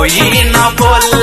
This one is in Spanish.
you ain't got